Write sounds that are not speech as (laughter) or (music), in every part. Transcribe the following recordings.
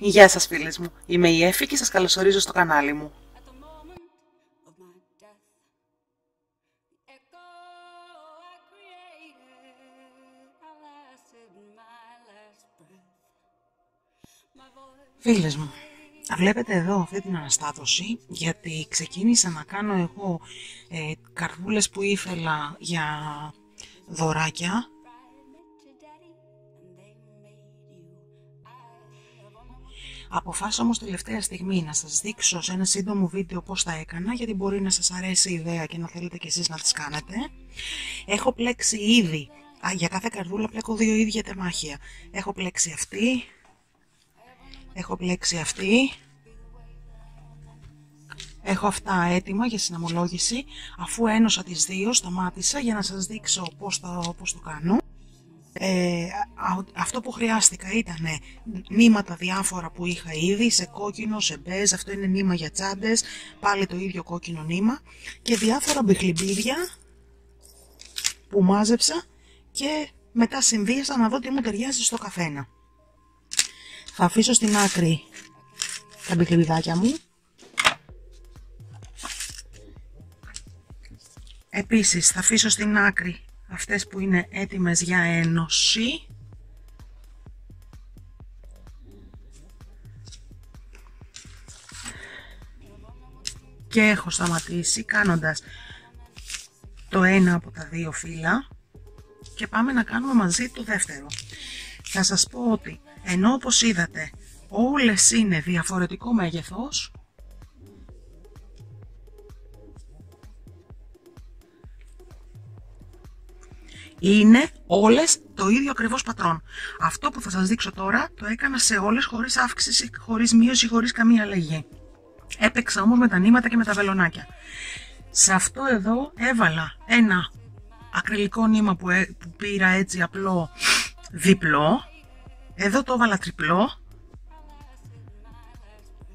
Γεια σας φίλες μου, είμαι η Εφη και σας καλωσορίζω στο κανάλι μου. Φίλες μου, βλέπετε εδώ αυτή την αναστάτωση γιατί ξεκίνησα να κάνω εγώ ε, καρδούλες που ήθελα για δωράκια Αποφάσισα όμως τελευταία στιγμή να σας δείξω σε ένα σύντομο βίντεο πώς τα έκανα γιατί μπορεί να σας αρέσει η ιδέα και να θέλετε κι εσείς να τις κάνετε. Έχω πλέξει ήδη, για κάθε καρδούλα πλέκω δύο ίδια τεμάχια. Έχω πλέξει αυτή, έχω πλέξει αυτή, Έχω αυτά έτοιμα για συναμολόγηση. Αφού ένωσα τις δύο, σταμάτησα για να σας δείξω πώς το, πώς το κάνω. Ε, αυτό που χρειάστηκα ήταν νήματα διάφορα που είχα ήδη, σε κόκκινο, σε μπέζ, αυτό είναι νήμα για τσάντες, πάλι το ίδιο κόκκινο νήμα και διάφορα μπιχλιμπίδια που μάζεψα και μετά συνδύασα να δω τι μου ταιριάζει στο καθένα. Θα αφήσω στην άκρη τα μπιχλιμπιδάκια μου. Επίσης θα αφήσω στην άκρη αυτές που είναι έτοιμες για ένωση και έχω σταματήσει κάνοντας το ένα από τα δύο φύλλα και πάμε να κάνουμε μαζί το δεύτερο. Θα σας πω ότι ενώ όπως είδατε όλες είναι διαφορετικό μέγεθος είναι όλες το ίδιο ακριβώς πατρόν. Αυτό που θα σας δείξω τώρα το έκανα σε όλες χωρίς αύξηση, χωρίς μείωση, χωρίς καμία αλλαγή. Έπαιξα όμως με τα νήματα και με τα βελονάκια. Σε αυτό εδώ έβαλα ένα ακριλικό νήμα που, που πήρα έτσι απλό διπλό. Εδώ το έβαλα τριπλό.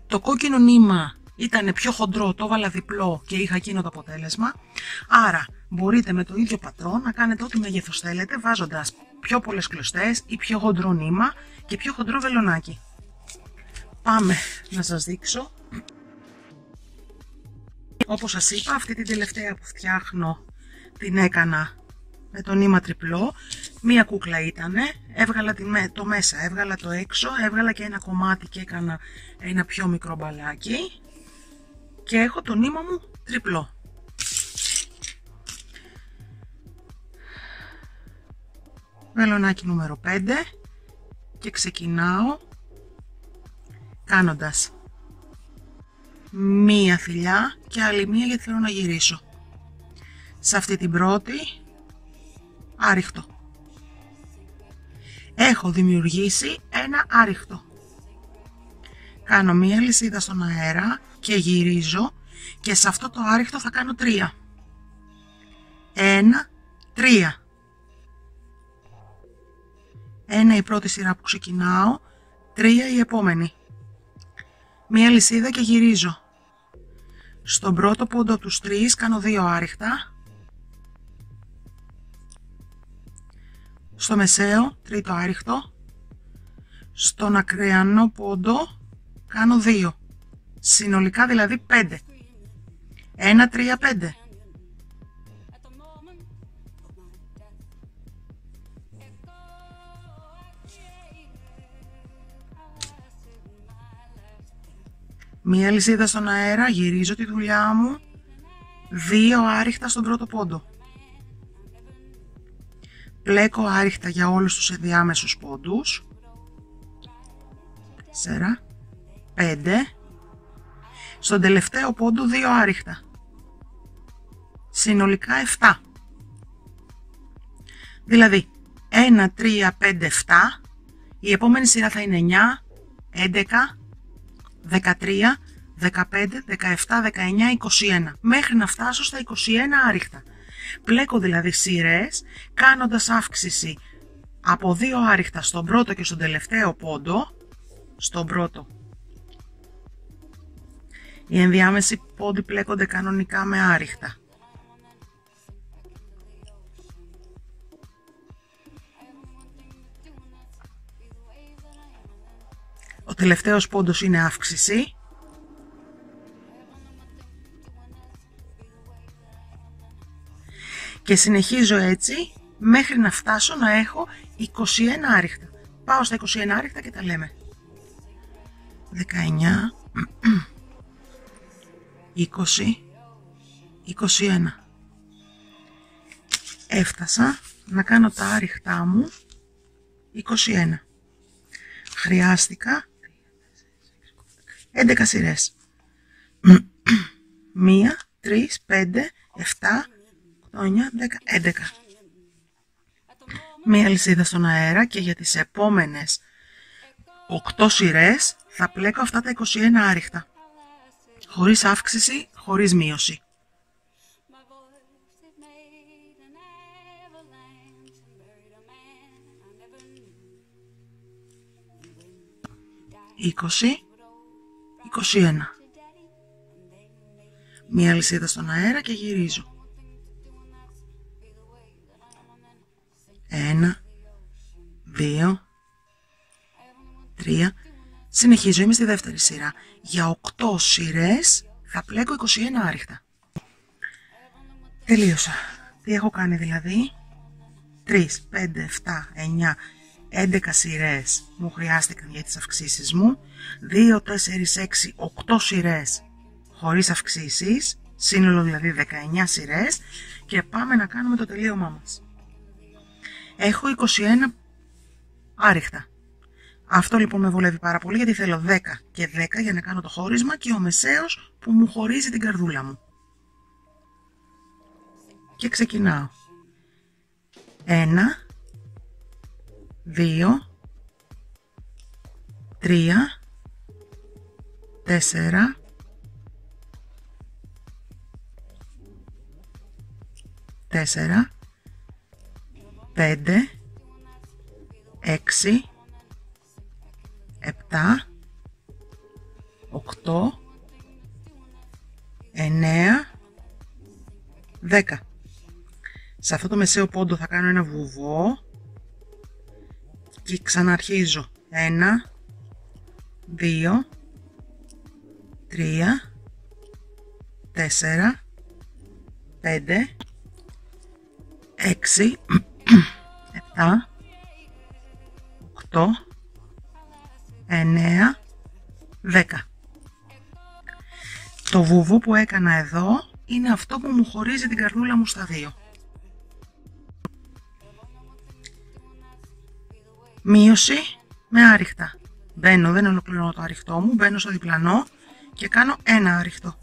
Το κόκκινο νήμα ήταν πιο χοντρό, το έβαλα διπλό και είχα εκείνο το αποτέλεσμα. Άρα μπορείτε με το ίδιο πατρόν να κάνετε ό,τι μέγεθος θέλετε βάζοντας πιο πολλές κλωστές ή πιο χοντρό νήμα και πιο χοντρό βελονάκι. Πάμε να σας δείξω. Όπως σας είπα αυτή την τελευταία που φτιάχνω την έκανα με το νήμα τριπλό. Μία κούκλα ήτανε, έβγαλα το μέσα, έβγαλα το έξω, έβγαλα και ένα κομμάτι και έκανα ένα πιο μικρό μπαλάκι και έχω το νήμα μου τριπλό. Βελονάκι νούμερο 5 και ξεκινάω κάνοντας μία θηλιά και άλλη μία γιατί θέλω να γυρίσω. Σε αυτή την πρώτη άριχτο. Έχω δημιουργήσει ένα άριχτο. Κάνω μία λυσίδα στον αέρα και γυρίζω και σε αυτό το άριχτο θα κάνω τρία. Ένα, τρία. Ένα η πρώτη σειρά που ξεκινάω, τρία η επόμενη. Μία λυσίδα και γυρίζω. Στον πρώτο πόντο τους τρεις κάνω δύο άριχτα. Στο μεσαίο, τρίτο άριχτο. Στον ακραιανό πόντο κάνω δύο. Συνολικά δηλαδή 5. 1, 3, 5. Μία λυσίδα στον αέρα, γυρίζω τη δουλειά μου, δύο άριχτα στον πρώτο πόντο. Πλέκω άριχτα για όλους τους ενδιάμεσους πόντους. 4, 5, στον τελευταίο πόντο δύο άριχτα. Συνολικά 7. Δηλαδή 1, 3, 5, 7. Η επόμενη σειρά θα είναι 9, 11, 13, 15, 17, 19, 21. Μέχρι να φτάσω στα 21 άριχτα. Πλέκω δηλαδή σειρές κάνοντας αύξηση από δύο άριχτα στον πρώτο και στον τελευταίο πόντο. Στον πρώτο οι ενδιάμεσοι πόντοι πλέκονται κανονικά με άριχτα. Ο τελευταίος πόντος είναι αύξηση. Και συνεχίζω έτσι μέχρι να φτάσω να έχω 21 άριχτα. Πάω στα 21 άριχτα και τα λέμε. 19, 20, 21. Έφτασα να κάνω τα άριχτά μου 21. Χρειάστηκα 11 σειρές. 1, 3, 5, 7, 8, 9, 10, 11. Μία λυσίδα στον αέρα και για τις επόμενες 8 σειρές θα πλέκω αυτά τα 21 άριχτα. Χωρίς αύξηση, χωρίς μείωση. 20, 21. Μία λυσίδα στον αέρα και γυρίζω. Συνεχίζω, είμαι στη δεύτερη σειρά. Για οκτώ σειρές θα πλέκω 21 άριχτα. Τελείωσα. Τι έχω κάνει δηλαδή; 3, 5, 7, 9, 11 σειρές μου χρειάστηκαν για τις αυξήσεις μου, 2, 4, 6, 8 σειρές χωρίς αυξήσεις, σύνολο δηλαδή 19 σειρές και πάμε να κάνουμε το τελείωμά μας. Έχω 21 άριχτα. Αυτό λοιπόν με βολεύει πάρα πολύ γιατί θέλω 10 και 10 για να κάνω το χώρισμα και ο μεσαίος που μου χωρίζει την καρδούλα μου. Και ξεκινάω. 1, δύο, τρία, τέσσερα, τέσσερα, πέντε, έξι, επτά, οκτώ, εννέα, δέκα. Σε αυτό το μεσαίο πόντο θα κάνω ένα βουβό και ξαναρχίζω. Ένα, δύο, τρία, τέσσερα, πέντε, έξι, (clears throat) επτά, οκτώ, εννέα, δέκα. Το βουβού που έκανα εδώ είναι αυτό που μου χωρίζει την καρδούλα μου στα δύο. Μείωση με άριχτα. Μπαίνω, δεν ολοκληρώνω το άριχτό μου, μπαίνω στο διπλανό και κάνω ένα άριχτο.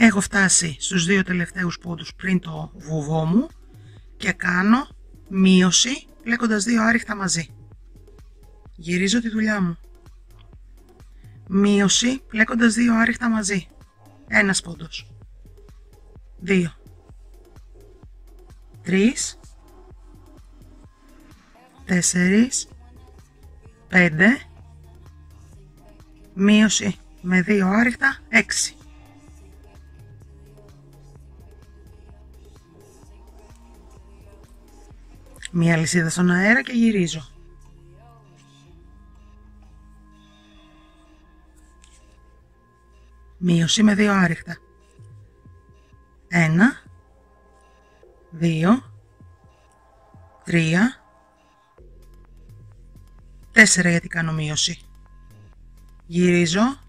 Έχω φτάσει στους δύο τελευταίους πόντους πριν το βουβό μου και κάνω μείωση πλέκοντας δύο άριχτα μαζί. Γυρίζω τη δουλειά μου. Μείωση πλέκοντας δύο άριχτα μαζί. Ένας πόντος. Δύο. Τρεις. Τέσσερις. Πέντε. Μείωση με δύο άριχτα. Έξι. Μία λυσίδα στον αέρα και γυρίζω. Μείωση με δύο άριχτα. Ένα, δύο, τρία, τέσσερα γιατί κάνω μείωση. Γυρίζω,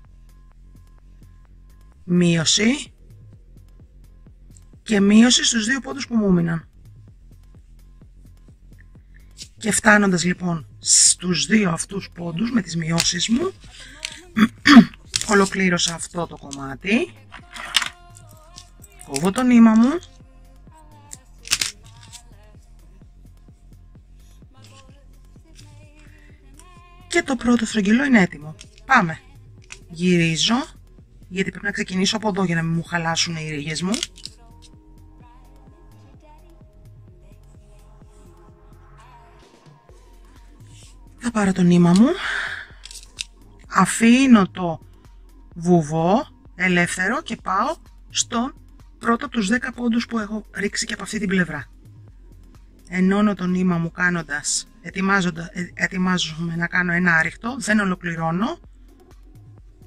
μείωση και μείωση στους δύο πόντους που μου μείναν. Και φτάνοντας λοιπόν στους δύο αυτούς πόντους με τις μειώσεις μου, (clears throat) Ολοκλήρωσα αυτό το κομμάτι. Κόβω το νήμα μου. Και το πρώτο στρογγυλό είναι έτοιμο. Πάμε. Γυρίζω, γιατί πρέπει να ξεκινήσω από εδώ για να μην μου χαλάσουν οι ρίγες μου. Πάρω το νήμα μου. Αφήνω το βουβό, ελεύθερο και πάω στον πρώτο από τους 10 πόντους που έχω ρίξει και από αυτή την πλευρά. Ενώνω το νήμα μου κάνοντας, ε, ετοιμάζομαι να κάνω ένα άριχτο, δεν ολοκληρώνω,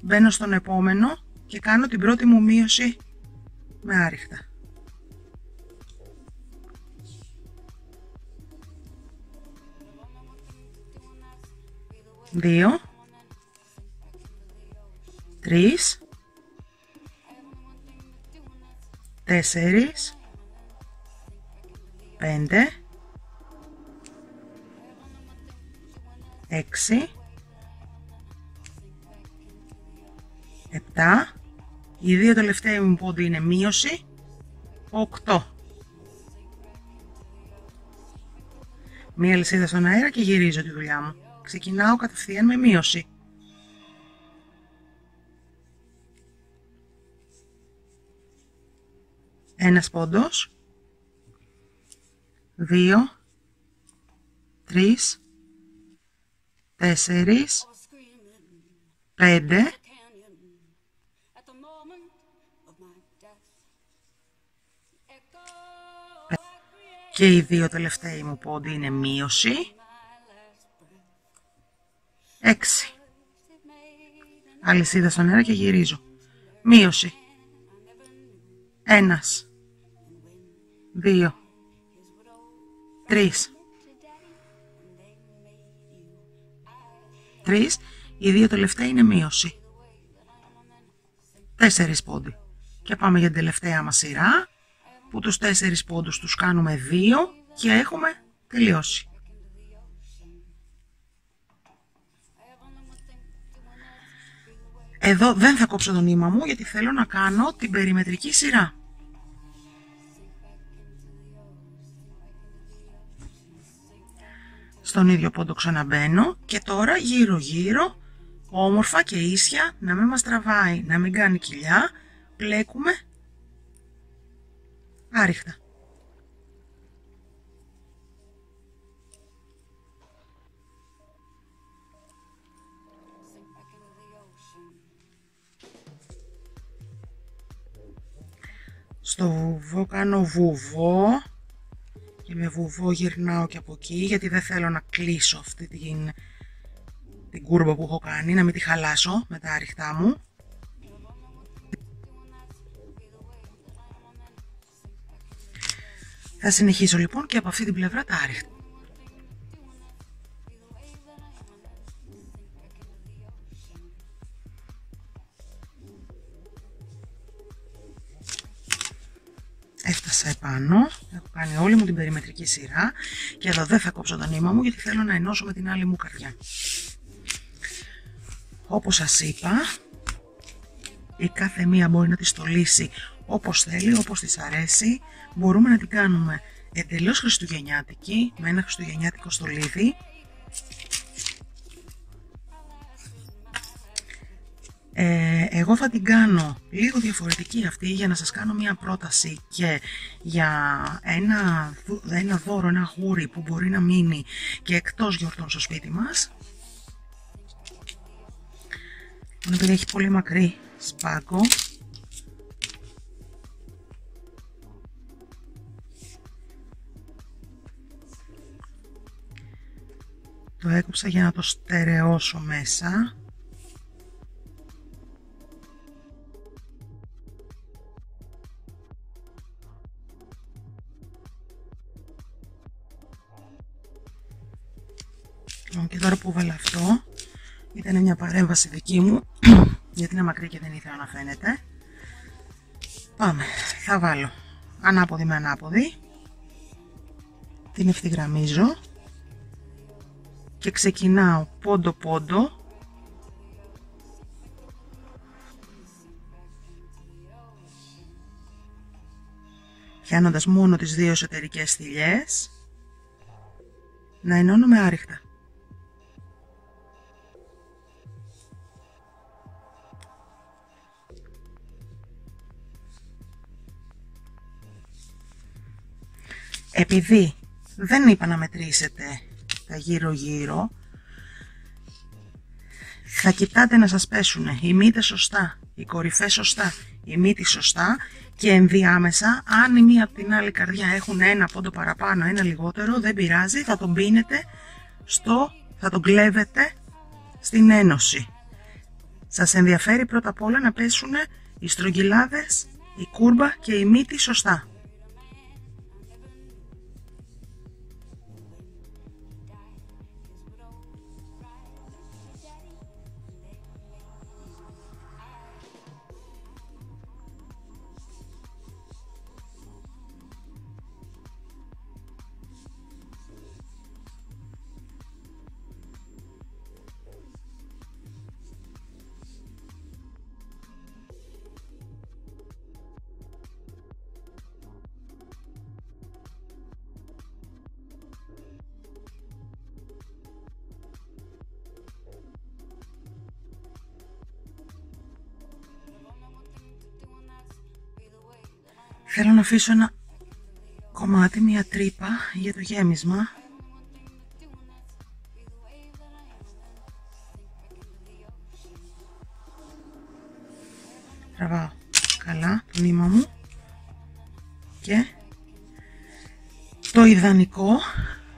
μπαίνω στον επόμενο και κάνω την πρώτη μου μείωση με άριχτα. Δύο, τρεις, τέσσερις, πέντε, έξι, επτά, οι δύο τελευταίοι μου πόντι είναι μείωση, οκτώ. Μία λυσίδα στον αέρα και γυρίζω τη δουλειά μου. Ξεκινάω κατευθείαν με μείωση. Ένας πόντος, δύο, τρεις, τέσσερις, πέντε, και οι δύο τελευταίοι μου πόντι είναι μείωση, έξι. Αλυσίδα στον αέρα και γυρίζω. Μείωση. Ένας. Δύο. Τρεις. Τρεις. Οι δύο τελευταία είναι μείωση. Τέσσερις πόντι. Και πάμε για την τελευταία μας σειρά, που τους τέσσερις πόντους τους κάνουμε δύο και έχουμε τελειώσει. Εδώ δεν θα κόψω το νήμα μου γιατί θέλω να κάνω την περιμετρική σειρά. Στον ίδιο πόντο ξαναμπαίνω και τώρα γύρω γύρω όμορφα και ίσια να μην μας τραβάει, να μην κάνει κοιλιά, πλέκουμε άριχτα. Στο βουβό κάνω βουβό και με βουβό γυρνάω και από εκεί γιατί δεν θέλω να κλείσω αυτή την, την κούρμπα που έχω κάνει, να μην τη χαλάσω με τα άριχτά μου. Θα συνεχίσω λοιπόν και από αυτή την πλευρά τα άριχτα. Έφτασα επάνω, έχω κάνει όλη μου την περιμετρική σειρά και εδώ δεν θα κόψω το νήμα μου γιατί θέλω να ενώσω με την άλλη μου καρδιά. Όπως σας είπα, η κάθε μία μπορεί να τη στολίσει όπως θέλει, όπως της αρέσει. Μπορούμε να την κάνουμε εντελώς χριστουγεννιάτικη, με ένα χριστουγεννιάτικο στολίδι Ε, εγώ θα την κάνω λίγο διαφορετική αυτή για να σας κάνω μια πρόταση και για ένα, ένα δώρο, ένα γούρι που μπορεί να μείνει και εκτός γιορτών στο σπίτι μας. Επειδή έχει πολύ μακρύ σπάκο. Το έκοψα για να το στερεώσω μέσα. Και τώρα που βάλα αυτό, ήταν μια παρέμβαση δική μου, (clears throat) γιατί είναι μακρύ και δεν ήθελα να φαίνεται. Πάμε, θα βάλω ανάποδη με ανάποδη, την ευθυγραμμίζω. Και ξεκινάω πόντο πόντο πιάνοντας μόνο τις δύο εσωτερικές θηλιές. Να ενώνω με επειδή δεν είπα να μετρήσετε τα γύρω γύρω θα κοιτάτε να σας πέσουν οι μύτες σωστά, οι κορυφές σωστά, οι μύτες σωστά και ενδιάμεσα αν η μία από την άλλη καρδιά έχουν ένα πόντο παραπάνω, ένα λιγότερο, δεν πειράζει, θα τον πίνετε στο, θα τον κλέβετε στην ένωση. Σας ενδιαφέρει πρώτα απ' όλα να πέσουν οι στρογγυλάδες, η κούρμπα και η μύτη σωστά. Θέλω να αφήσω ένα κομμάτι, μια τρύπα για το γέμισμα. Τραβάω καλά το νήμα μου και το ιδανικό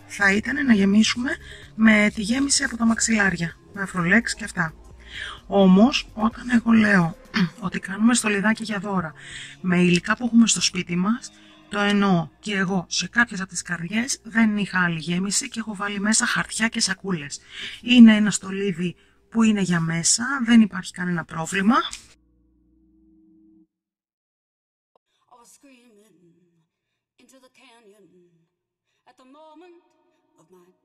θα ήταν να γεμίσουμε με τη γέμιση από τα μαξιλάρια, με αφρολέξ και αυτά. Όμως όταν εγώ λέω ότι κάνουμε στολιδάκι για δώρα με υλικά που έχουμε στο σπίτι μας, το εννοώ και εγώ σε κάποιες από τις καρδιές δεν είχα άλλη γέμιση και έχω βάλει μέσα χαρτιά και σακούλες. Είναι ένα στολίδι που είναι για μέσα, δεν υπάρχει κανένα πρόβλημα. My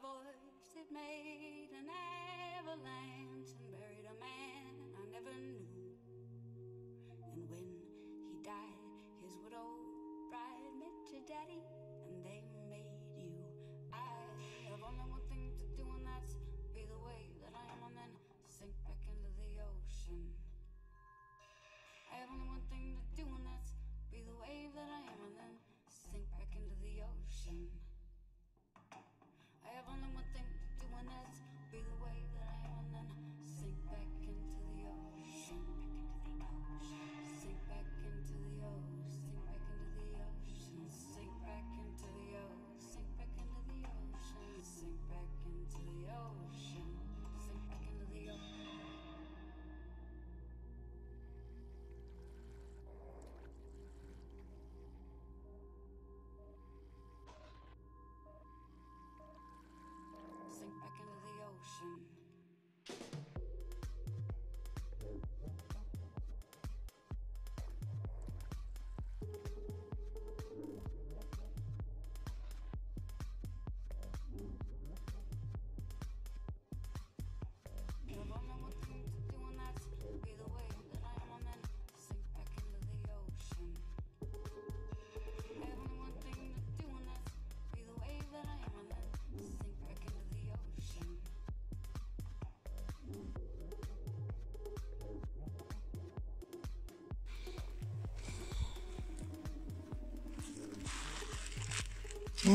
voice, it made an avalanche and buried a man I never knew. And when he died, his widow bride met your daddy, and they made you. I have only one thing to do, and that's be the way that I am, and then sink back into the ocean. I have only one thing to do, and that's be the wave that I am, and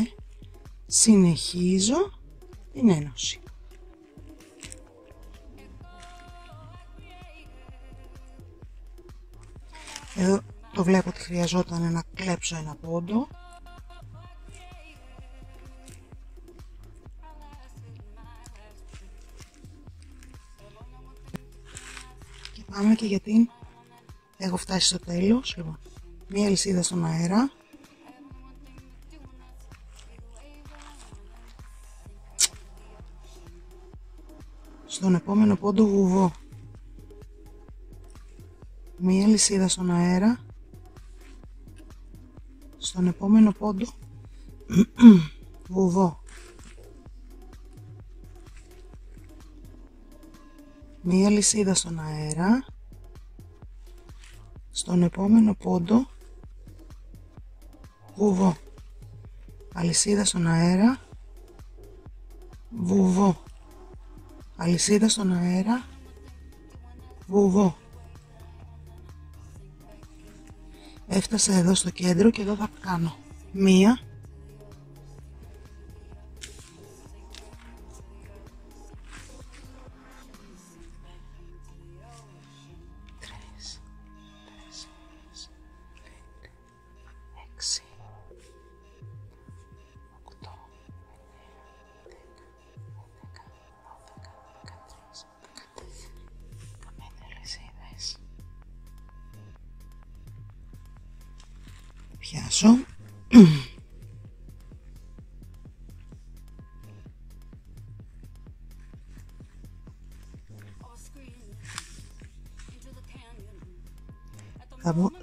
και συνεχίζω την ένωση. Εδώ το βλέπω ότι χρειαζόταν να κλέψω ένα πόντο. Και πάμε και γιατί έχω φτάσει στο τέλος. Λοιπόν, μία λυσίδα στον αέρα. Στον επόμενο πόντο βουβό μία λυσίδα στον αέρα. Στον επόμενο πόντο (clears throat) βουβό μία λυσίδα στον αέρα. Στον επόμενο πόντο βουβό αλυσίδα στον αέρα. Βουβό αλυσίδα στον αέρα, βουβό. Έφτασα εδώ στο κέντρο και εδώ θα κάνω μία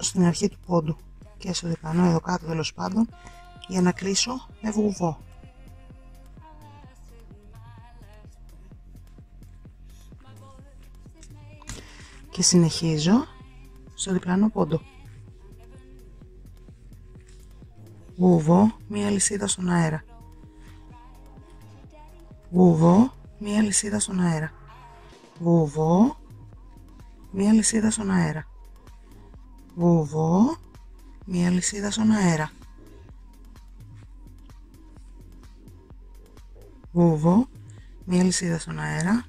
στην αρχή του πόντου και στο διπλανό εδώ κάτω τέλος πάντων για να κλείσω με βουβό και συνεχίζω στο διπλανό πόντο Βούβο, μία λυσίδα στον αέρα. Βούβο, μία λυσίδα στον αέρα. Βούβο, μία λυσίδα στον αέρα. Βούβο, μία λυσίδα στον αέρα. Βούβο, μία λυσίδα στον αέρα.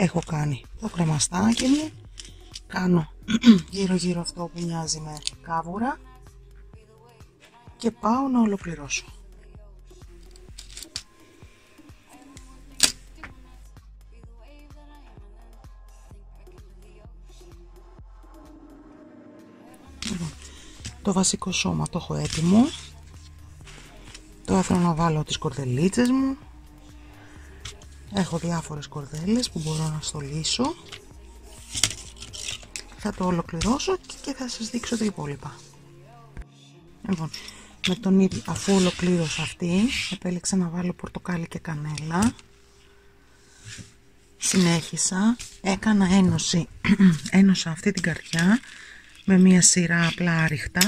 έχω κάνει το κρεμαστάκι μου κάνω (clears throat) γύρω γύρω αυτό που μοιάζει με κάβουρα και πάω να ολοκληρώσω λοιπόν, το βασικό σώμα το έχω έτοιμο τώρα θέλω να βάλω τις κορδελίτσες μου Έχω διάφορες κορδέλες που μπορώ να στολίσω. Θα το ολοκληρώσω και θα σας δείξω τα υπόλοιπα. Λοιπόν, με τον ίδιο, αφού ολοκλήρωσα αυτή, επέλεξα να βάλω πορτοκάλι και κανέλα. Συνέχισα, έκανα ένωση, (clears throat) ένωσα αυτή την καρδιά με μία σειρά απλά άριχτα.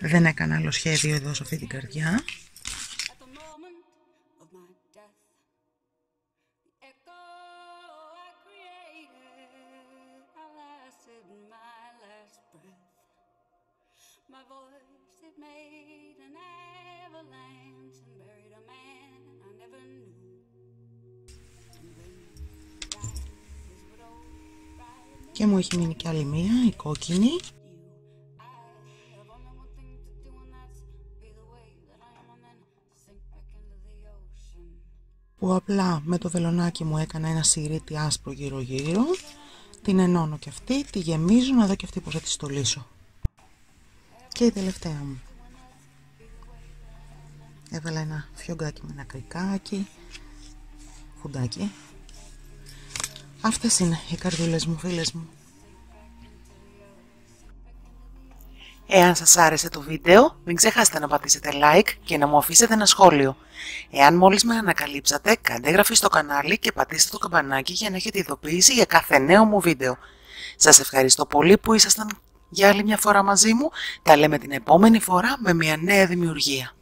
Δεν έκανα άλλο σχέδιο εδώ σε αυτή την καρδιά. Κόκκινη. Που απλά με το βελονάκι μου έκανα ένα σιρήτι άσπρο γύρω γύρω. Την ενώνω και αυτή, τη γεμίζω να δω και αυτή πως θα τη στολίσω. Και η τελευταία μου. Έβαλα ένα φιόγκάκι με ένα κρικάκι, φουντάκι. Αυτές είναι οι καρδούλες μου, φίλες μου. Εάν σας άρεσε το βίντεο, μην ξεχάσετε να πατήσετε like και να μου αφήσετε ένα σχόλιο. Εάν μόλις με ανακαλύψατε, κάντε εγγραφή στο κανάλι και πατήστε το καμπανάκι για να έχετε ειδοποίηση για κάθε νέο μου βίντεο. Σας ευχαριστώ πολύ που ήσασταν για άλλη μια φορά μαζί μου. Τα λέμε την επόμενη φορά με μια νέα δημιουργία.